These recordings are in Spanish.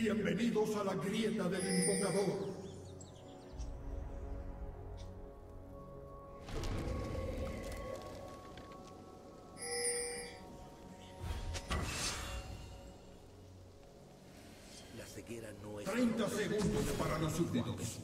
Bienvenidos a la grieta del invocador. La ceguera no es 30 segundos para los súbditos.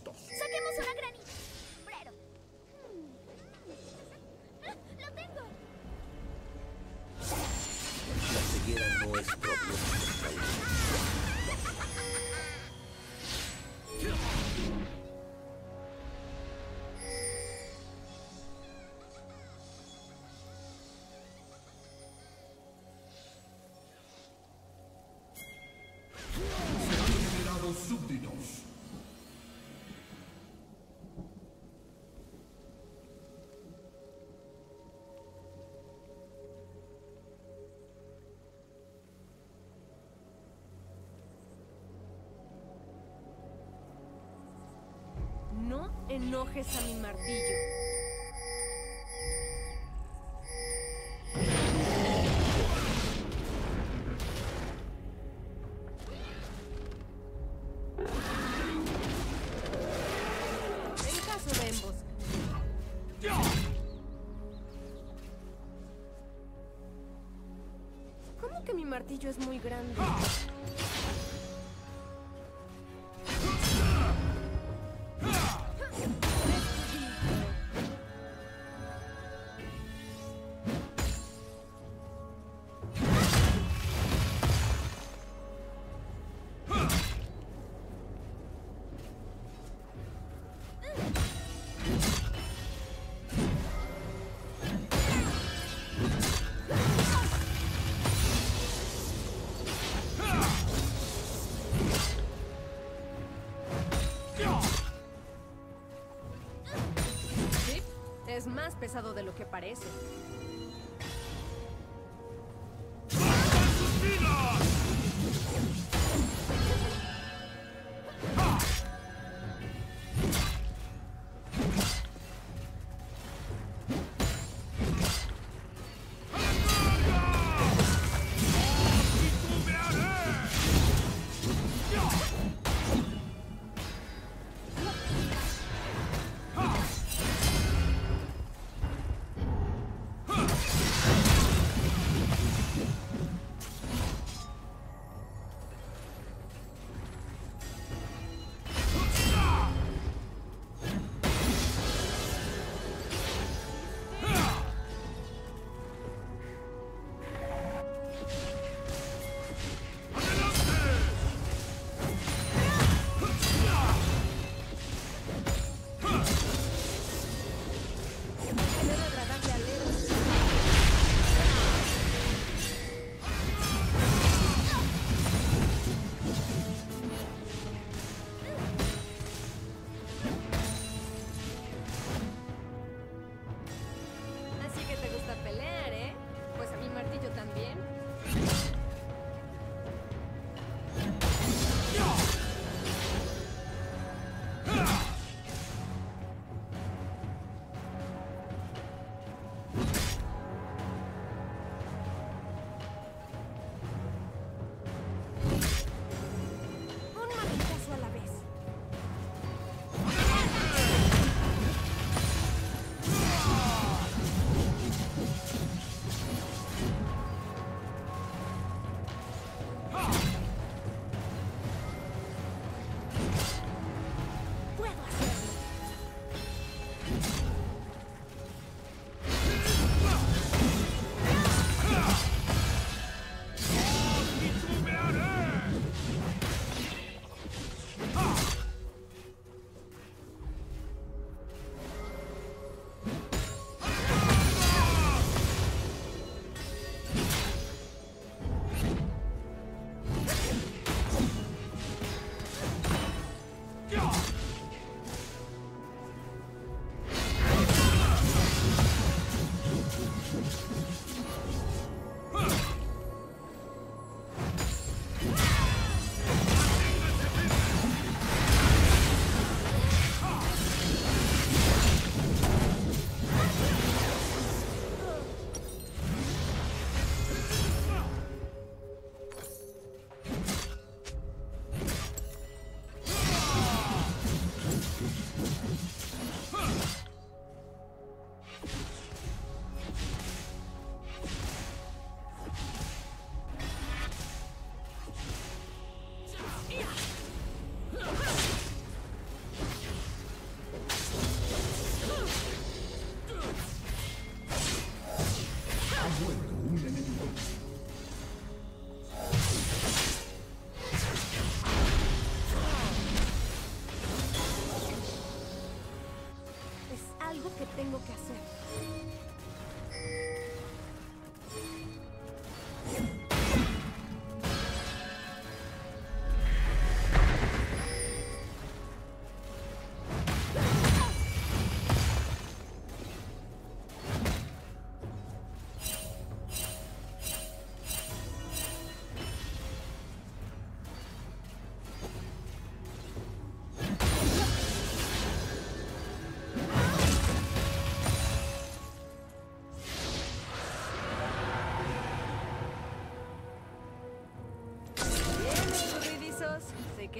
Enojes a mi martillo. ¿Cómo que mi martillo es muy grande? De lo que parece. tengo que hacer.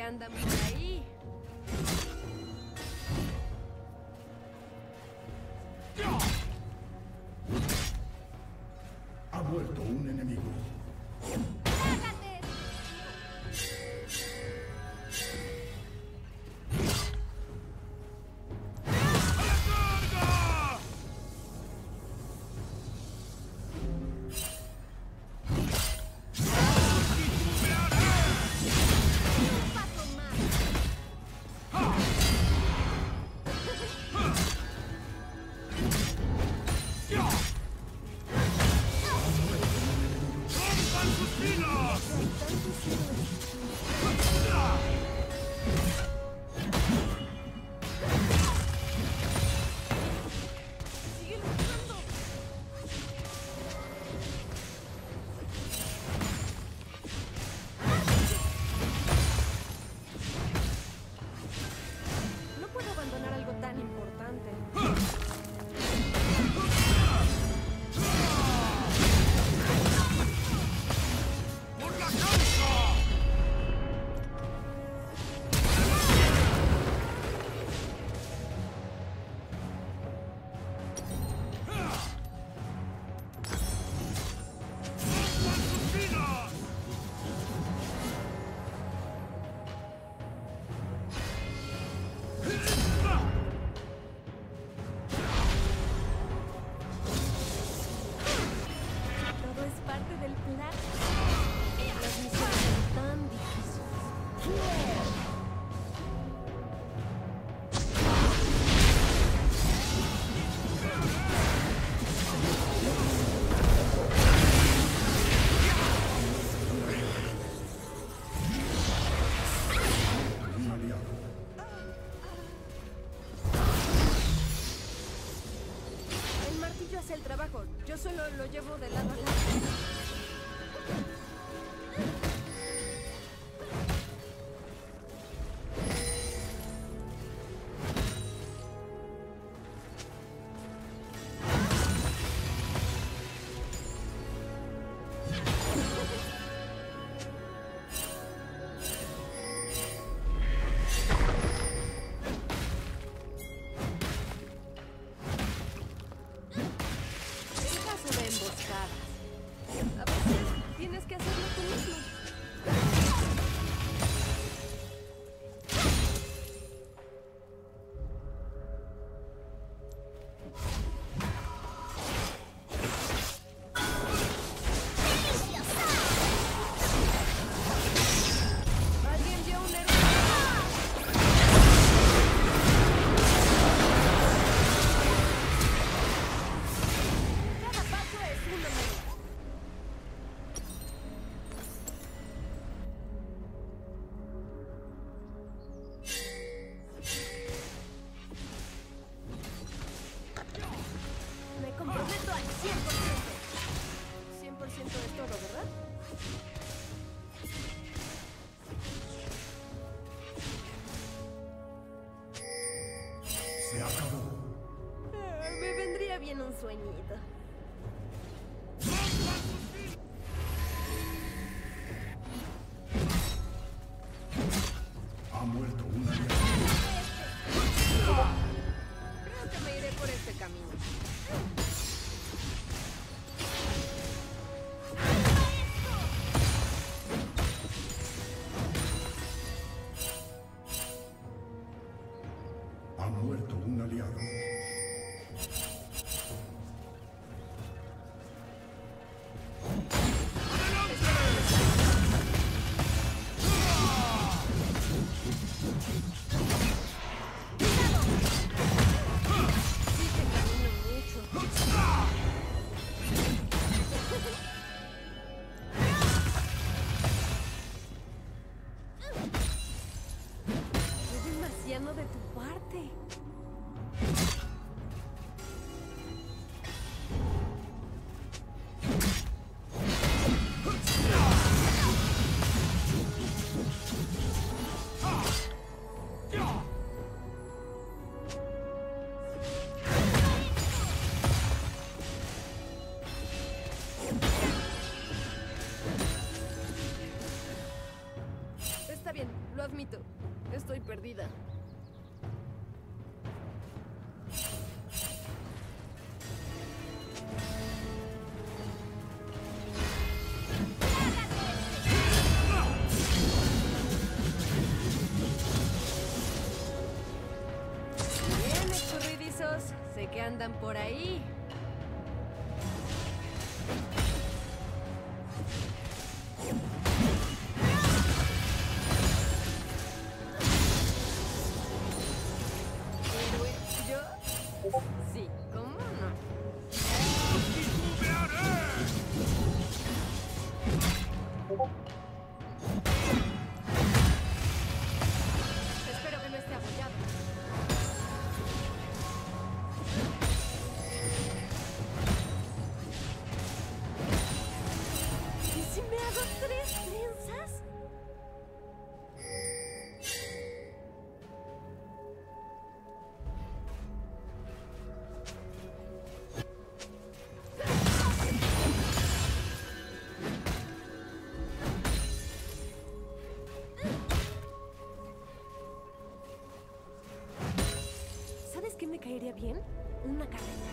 propaganda Eh, me vendría bien un sueñito. parte. Está bien, lo admito. Estoy perdida. por ahí. bien una carrera.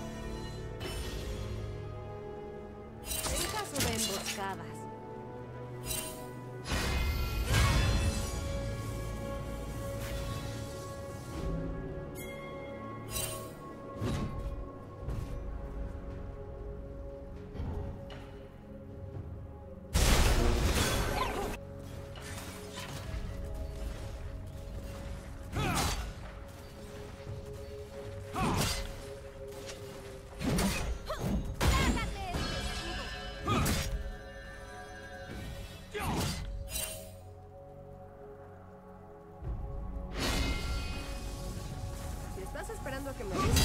pensando que me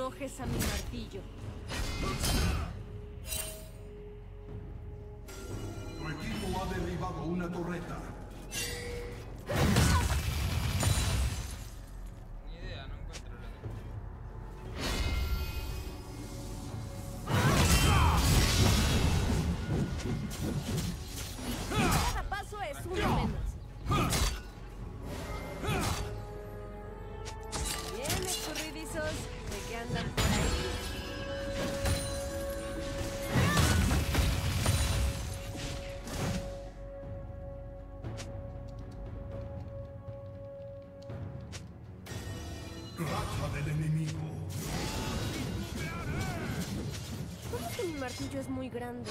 enojes a mi martillo. castillo es muy grande.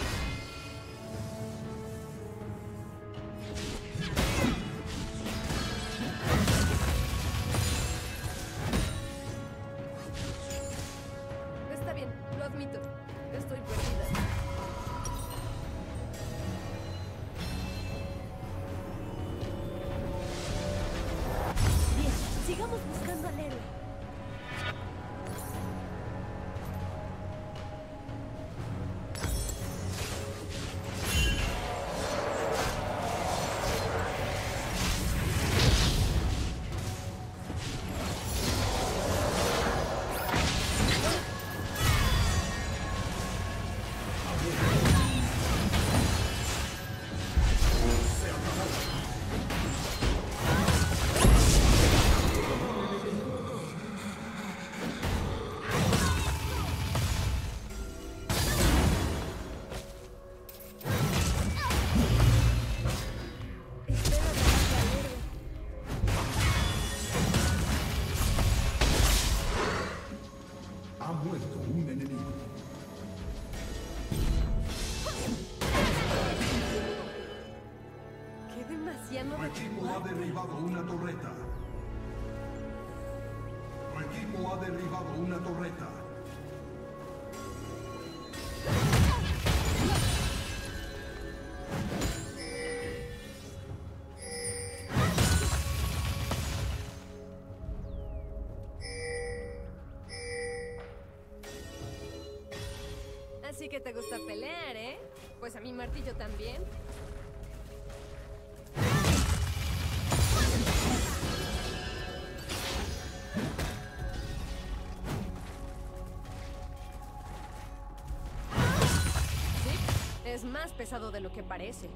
Así que te gusta pelear, ¿eh? Pues a mi martillo también. Es más pesado de lo que parece.